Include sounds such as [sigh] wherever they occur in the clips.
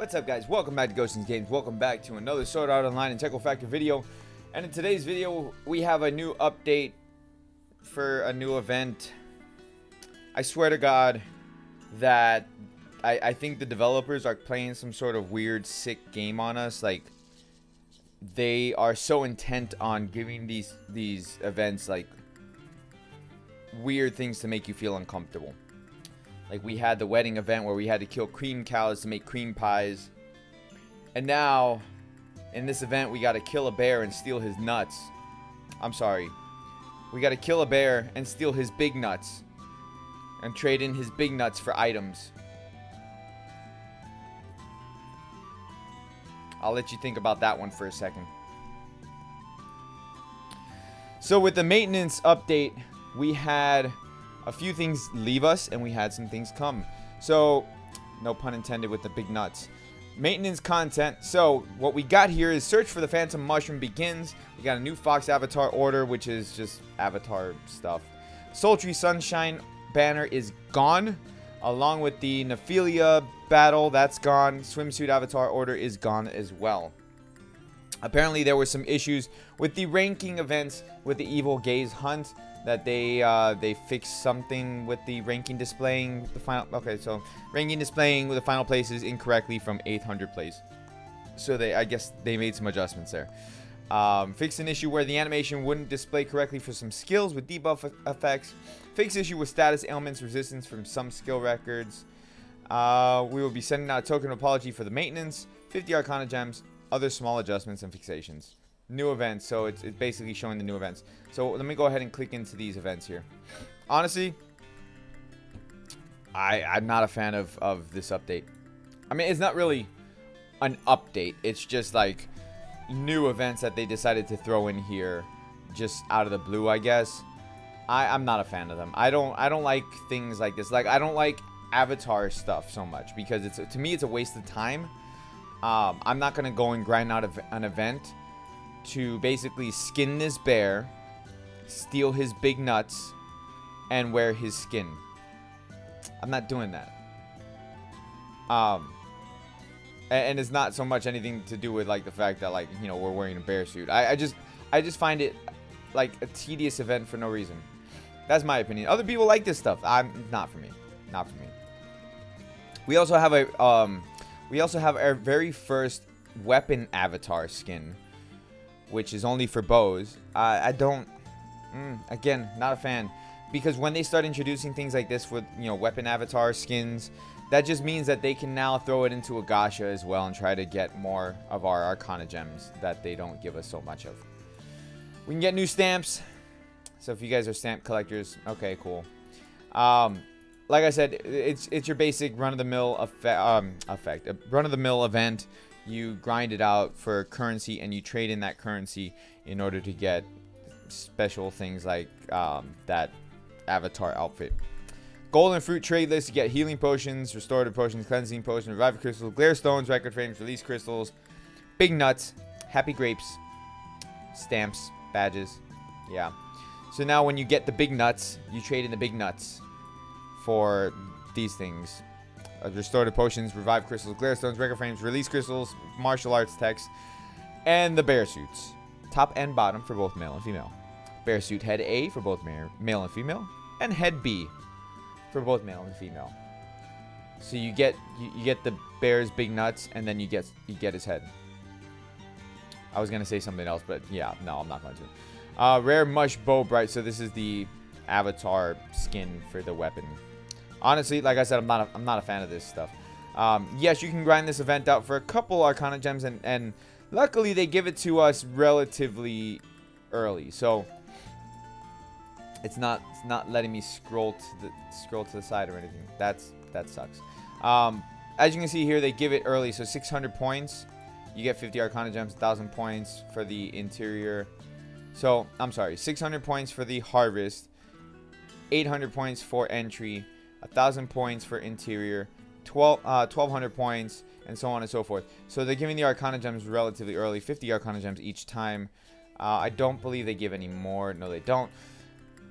What's up guys? Welcome back to Gotians Games. Welcome back to another Sword Art Online Integral Factor video. And in today's video, we have a new update for a new event. I swear to God that I, I think the developers are playing some sort of weird, sick game on us. Like, they are so intent on giving these, these events, like, weird things to make you feel uncomfortable. Like we had the wedding event where we had to kill cream cows to make cream pies. And now, in this event, we got to kill a bear and steal his nuts. I'm sorry. We got to kill a bear and steal his big nuts. And trade in his big nuts for items. I'll let you think about that one for a second. So with the maintenance update, we had a few things leave us and we had some things come. So, no pun intended with the big nuts. Maintenance content. So, what we got here is Search for the Phantom Mushroom begins. We got a new Fox Avatar order, which is just Avatar stuff. Sultry Sunshine banner is gone, along with the Nephilia battle. That's gone. Swimsuit Avatar order is gone as well. Apparently, there were some issues with the ranking events with the Evil Gaze Hunt that they uh, they fixed something with the ranking displaying the final. Okay, so ranking displaying with the final places incorrectly from 800 place. So they, I guess, they made some adjustments there. Um, fixed an issue where the animation wouldn't display correctly for some skills with debuff effects. Fixed issue with status ailments resistance from some skill records. Uh, we will be sending out a token apology for the maintenance, 50 Arcana gems, other small adjustments and fixations new events. So it's, it's basically showing the new events. So let me go ahead and click into these events here. Honestly, I, I'm not a fan of, of this update. I mean, it's not really an update. It's just like new events that they decided to throw in here just out of the blue, I guess. I, I'm not a fan of them. I don't I don't like things like this. Like I don't like avatar stuff so much because it's to me it's a waste of time. Um, I'm not gonna go and grind out an event to basically skin this bear, steal his big nuts, and wear his skin. I'm not doing that. Um, and, and, it's not so much anything to do with like the fact that like you know we're wearing a bear suit. I, I just I just find it like a tedious event for no reason. That's my opinion. Other people like this stuff. I'm not for me. Not for me. We also have a um, we also have our very first weapon avatar skin which is only for bows. I don't, mm, again, not a fan. Because when they start introducing things like this with, you know, weapon avatar skins, that just means that they can now throw it into a gacha as well and try to get more of our Arcana gems that they don't give us so much of. We can get new stamps. So if you guys are stamp collectors, okay, cool. Um, like I said, it's it's your basic run-of-the-mill effect, um, effect, run-of-the-mill event you grind it out for currency and you trade in that currency in order to get special things like um, that avatar outfit. Golden fruit trade list, you get healing potions, restorative potions, cleansing potions, revival crystals, glare stones, record frames, release crystals, big nuts, happy grapes, stamps, badges. Yeah. So now when you get the big nuts, you trade in the big nuts for these things uh, restorative potions, revive crystals, glare stones, record frames, release crystals, martial arts text, and the bear suits. Top and bottom for both male and female. Bear suit head A for both male and female, and head B for both male and female. So you get you, you get the bear's big nuts, and then you get you get his head. I was gonna say something else, but yeah, no, I'm not going to. Uh, rare mush bow bright. So this is the avatar skin for the weapon honestly, like I said, I'm not a, I'm not a fan of this stuff. Um, yes, you can grind this event out for a couple Arcana gems, and, and luckily they give it to us relatively early. So it's not it's not letting me scroll to the scroll to the side or anything. That's that sucks. Um, as you can see here, they give it early, so 600 points. You get 50 Arcana gems, 1,000 points for the interior. So, I'm sorry, 600 points for the harvest, 800 points for entry, 1,000 points for interior, 12, uh, 1,200 points, and so on and so forth. So they're giving the Arcana Gems relatively early, 50 Arcana Gems each time. Uh, I don't believe they give any more. No, they don't.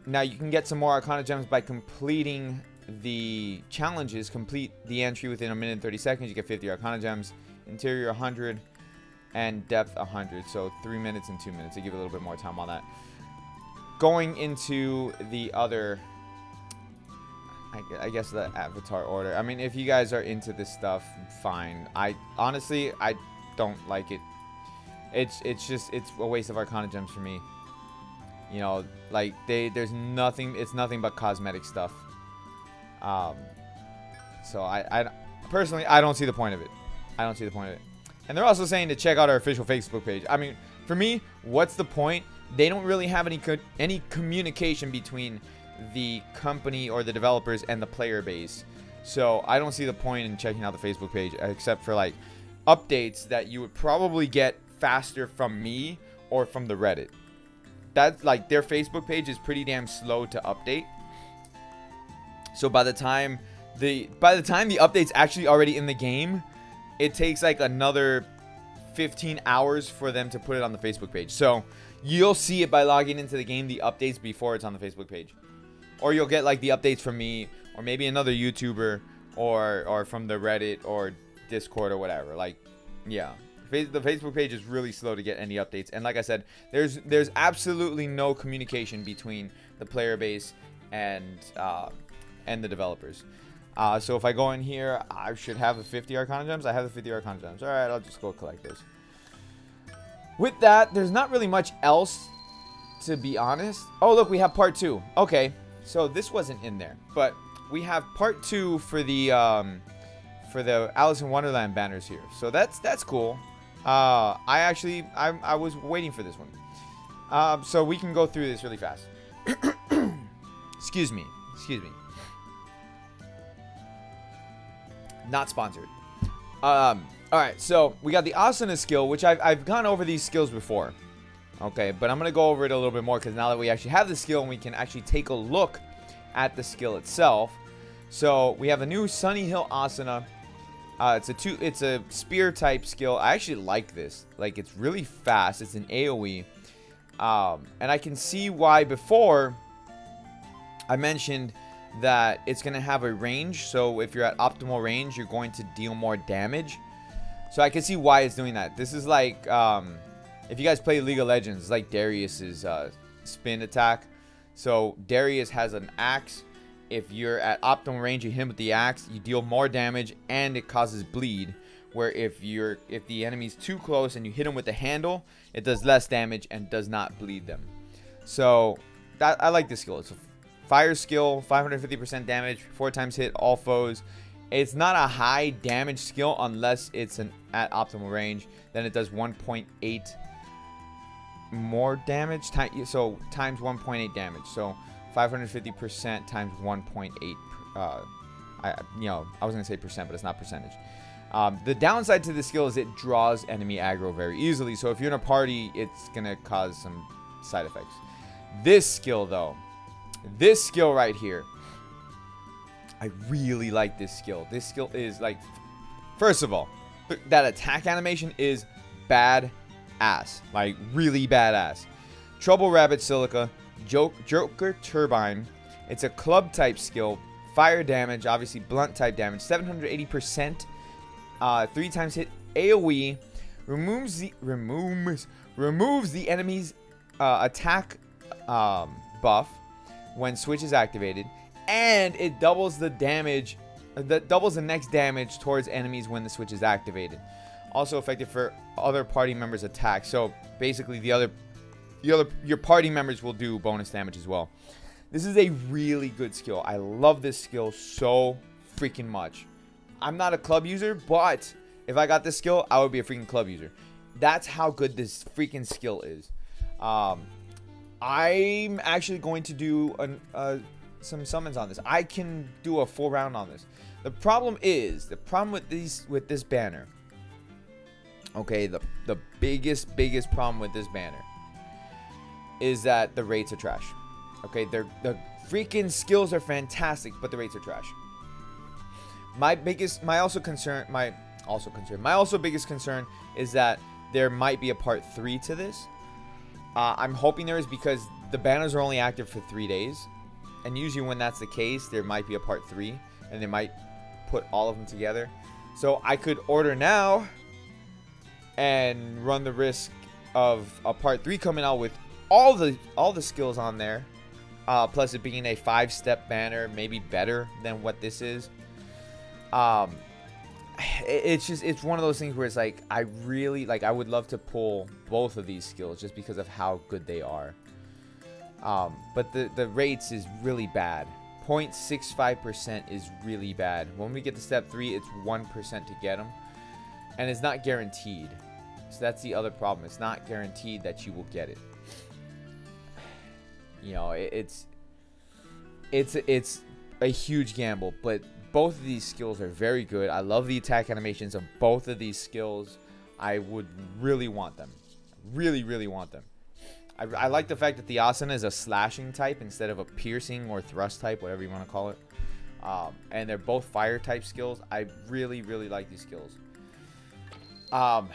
Now, you can get some more Arcana Gems by completing the challenges, complete the entry within a minute and 30 seconds. You get 50 Arcana Gems. Interior 100 and depth 100. So 3 minutes and 2 minutes. They give a little bit more time on that. Going into the other I guess the avatar order. I mean, if you guys are into this stuff, fine. I honestly, I don't like it. It's it's just it's a waste of Arcana gems for me. You know, like they there's nothing. It's nothing but cosmetic stuff. Um, so I I personally I don't see the point of it. I don't see the point of it. And they're also saying to check out our official Facebook page. I mean, for me, what's the point? They don't really have any co any communication between the company or the developers and the player base. So I don't see the point in checking out the Facebook page except for like updates that you would probably get faster from me or from the Reddit. That's like their Facebook page is pretty damn slow to update. So by the time the by the time the update's actually already in the game, it takes like another 15 hours for them to put it on the Facebook page. So you'll see it by logging into the game the updates before it's on the Facebook page or you'll get like the updates from me or maybe another YouTuber or or from the Reddit or Discord or whatever. Like, yeah, the Facebook page is really slow to get any updates. And like I said, there's there's absolutely no communication between the player base and uh, and the developers. Uh, so if I go in here, I should have the 50 Arcana Gems. I have the 50 Arcana Gems. All right, I'll just go collect those. With that, there's not really much else, to be honest. Oh, look, we have part two. Okay, so this wasn't in there, but we have part two for the um, for the Alice in Wonderland banners here. So that's that's cool. Uh, I actually I, I was waiting for this one. Um, so we can go through this really fast. [clears throat] excuse me. Excuse me. Not sponsored. Um, all right, so we got the Asuna skill, which I've, I've gone over these skills before. Okay, but I'm going to go over it a little bit more because now that we actually have the skill and we can actually take a look at the skill itself. So we have a new Sunny Hill Asuna. Uh, it's a two, it's a spear type skill. I actually like this. Like it's really fast. It's an AOE, um, and I can see why before I mentioned that it's gonna have a range. So if you're at optimal range, you're going to deal more damage. So I can see why it's doing that. This is like um, if you guys play League of Legends, like Darius's uh, spin attack. So Darius has an axe. If you're at optimal range, you hit him with the axe, you deal more damage and it causes bleed. Where if you're if the enemy's too close and you hit him with the handle, it does less damage and does not bleed them. So that I like this skill. It's a fire skill, 550% damage, four times hit all foes. It's not a high damage skill unless it's an at optimal range. Then it does 1.8 more damage. So times 1.8 damage. So 550% times 1.8. Uh, I, you know, I was gonna say percent, but it's not percentage. Um, the downside to this skill is it draws enemy aggro very easily. So if you're in a party, it's gonna cause some side effects. This skill, though, this skill right here, I really like this skill. This skill is like, first of all, that attack animation is bad ass. Like, really badass. Trouble Rabbit Silica, Joke, Joker Turbine. It's a club type skill. Fire damage, obviously blunt type damage. 780%. Uh, three times hit AoE. Removes the removes removes the enemy's uh, attack um, buff when switch is activated, and it doubles the damage. That doubles the next damage towards enemies when the switch is activated. Also effective for other party members' attacks. So basically, the other, the other, your party members will do bonus damage as well. This is a really good skill. I love this skill so freaking much. I'm not a club user, but if I got this skill, I would be a freaking club user. That's how good this freaking skill is. Um, I'm actually going to do an, uh, some summons on this. I can do a full round on this. The problem is, the problem with these with this banner Okay, the, the biggest, biggest problem with this banner is that the rates are trash. Okay, they're, the freaking skills are fantastic, but the rates are trash. My biggest, my also concern, my also concern, my also biggest concern is that there might be a part three to this. Uh, I'm hoping there is because the banners are only active for three days. and usually when that's the case, there might be a part three, and they might put all of them together. So I could order now and run the risk of a part three coming out with all the all the skills on there, uh, plus it being a five-step banner, maybe better than what this is. Um, it's just it's one of those things where it's like I really like I would love to pull both of these skills just because of how good they are. Um, but the the rates is really bad. 0.65% is really bad. When we get to step three, it's 1% to get them, and it's not guaranteed. So that's the other problem. It's not guaranteed that you will get it. You know, it, it's it's it's a huge gamble, but both of these skills are very good. I love the attack animations of both of these skills. I would really want them. Really, really want them. I, I like the fact that the Asuna is a slashing type instead of a piercing or thrust type, whatever you want to call it. Um, and they're both fire type skills. I really, really like these skills. Um,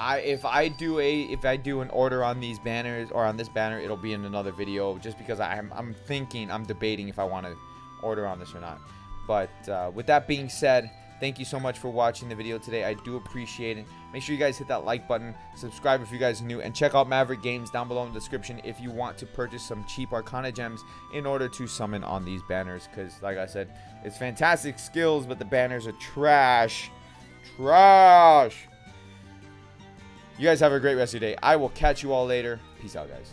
I if I do a if I do an order on these banners or on this banner, it'll be in another video. Just because I'm I'm thinking I'm debating if I want to order on this or not. But uh, with that being said, thank you so much for watching the video today. I do appreciate it. Make sure you guys hit that like button, subscribe if you guys are new, and check out Maverick Games down below in the description if you want to purchase some cheap Arcana gems in order to summon on these banners. Because, like I said, it's fantastic skills, but the banners are trash. Trash. You guys have a great rest of your day. I will catch you all later. Peace out, guys.